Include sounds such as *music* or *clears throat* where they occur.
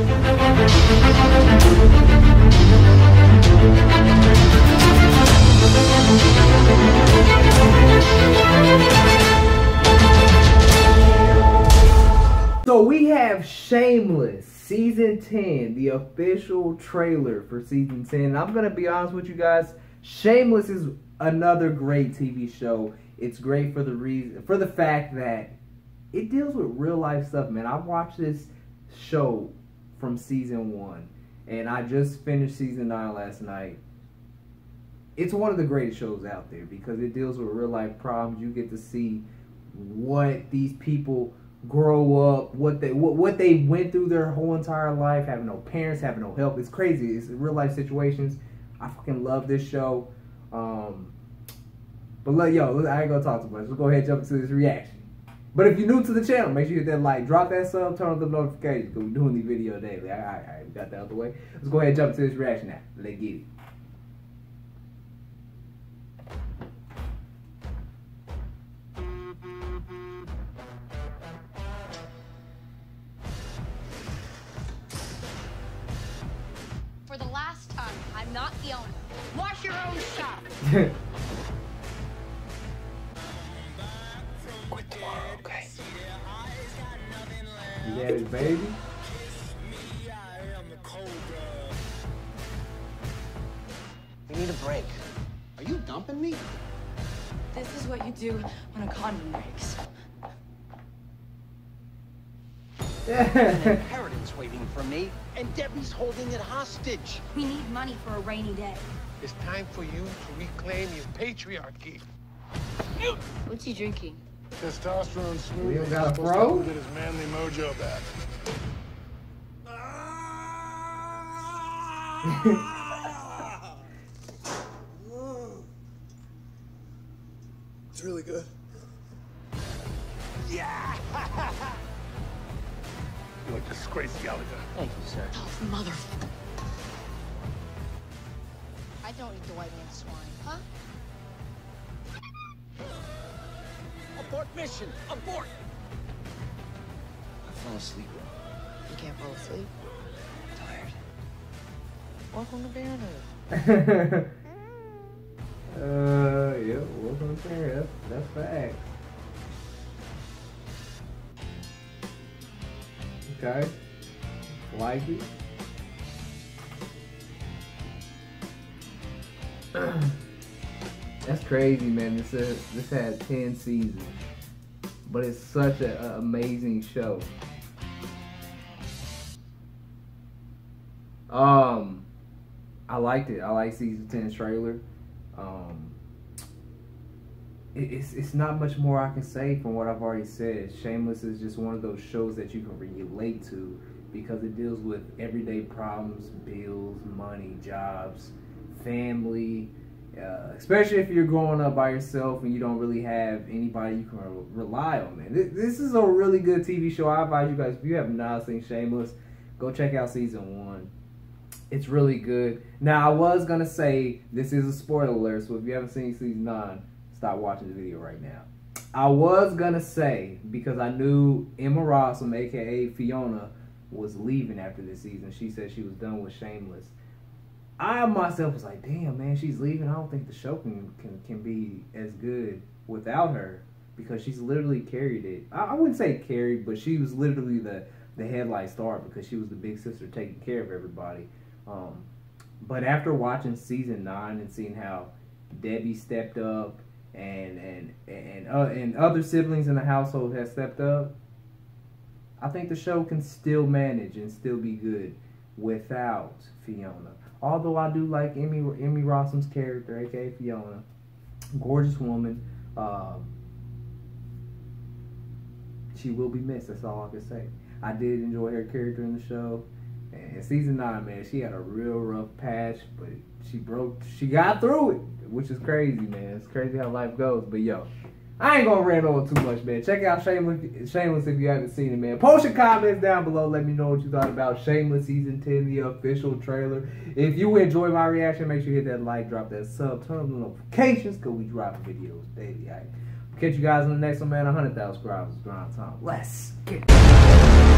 So we have Shameless season 10, the official trailer for season 10. I'm going to be honest with you guys, Shameless is another great TV show. It's great for the reason for the fact that it deals with real life stuff, man. I've watched this show from season 1 and I just finished season 9 last night. It's one of the greatest shows out there because it deals with real life problems. You get to see what these people grow up, what they what, what they went through their whole entire life, having no parents, having no help. It's crazy. It's real life situations. I fucking love this show. Um, but let yo, I ain't gonna talk too much. Let's go ahead and jump into this reaction. But if you're new to the channel, make sure you hit that like, drop that sub, turn on the notifications because we're doing the video daily. I, I, I got that out of the way. Let's go ahead and jump into this reaction now. Let's get it. For the last time, I'm not the owner. Wash your own shop. *laughs* Quit tomorrow, okay? You got his baby? We need a break. Are you dumping me? This is what you do when a condom breaks. An *laughs* inheritance waiting for me, and Debbie's holding it hostage. We need money for a rainy day. It's time for you to reclaim your patriarchy. What's he drinking? Testosterone smooth. We don't got a pro? Get his manly mojo back. *laughs* it's really good. Yeah! *laughs* You're a disgrace, Gallagher. Thank you, sir. Oh, mother. I don't eat the white man's swine. Huh? Abort mission! Abort! I fell asleep. You can't fall asleep. I'm Tired. Welcome to Parenthood. uh, yeah, welcome to That's, that's fact. Okay. Like it. *clears throat* That's crazy, man. This is, this had ten seasons, but it's such an amazing show. Um, I liked it. I like season 10 trailer. Um, it, it's it's not much more I can say from what I've already said. Shameless is just one of those shows that you can relate to because it deals with everyday problems, bills, money, jobs, family. Uh, especially if you're growing up by yourself and you don't really have anybody you can rely on, man. This, this is a really good TV show. I advise you guys if you have not seen Shameless, go check out season one. It's really good. Now, I was gonna say this is a spoiler alert, so if you haven't seen season nine, stop watching the video right now. I was gonna say because I knew Emma Rossum, aka Fiona, was leaving after this season. She said she was done with Shameless. I myself was like, damn man, she's leaving. I don't think the show can can, can be as good without her because she's literally carried it. I, I wouldn't say carried, but she was literally the the headlight star because she was the big sister taking care of everybody. Um, but after watching season nine and seeing how Debbie stepped up and and and uh, and other siblings in the household have stepped up, I think the show can still manage and still be good without Fiona. Although I do like Emmy Emmy Rossum's character, aka Fiona, gorgeous woman. Um, she will be missed. That's all I can say. I did enjoy her character in the show. And season nine, man, she had a real rough patch, but she broke. She got through it, which is crazy, man. It's crazy how life goes. But yo, I ain't gonna rant on too much, man. Check out Shameless, Shameless if you haven't seen it, man. Post your comments down below. Let me know what you thought about Shameless season ten, the official trailer. If you enjoy my reaction, make sure you hit that like, drop that sub, turn on the notifications, cause we drop videos daily. All right. Catch you guys on the next one, man. 100,000 subscribers. Grind time. Let's get.